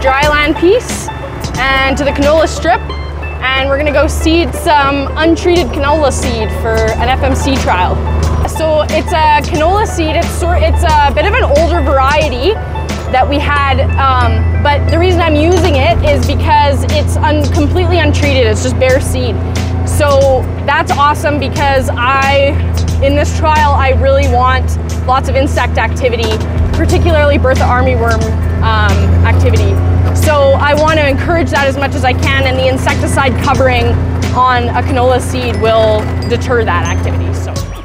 dryland piece and to the canola strip and we're gonna go seed some untreated canola seed for an FMC trial. So it's a canola seed, it's, sort, it's a bit of an older variety that we had, um, but the reason I'm using it is because it's un completely untreated, it's just bare seed. So that's awesome because I, in this trial, I really want lots of insect activity, particularly Bertha armyworm um, activity. So I want to encourage that as much as I can and the insecticide covering on a canola seed will deter that activity. So.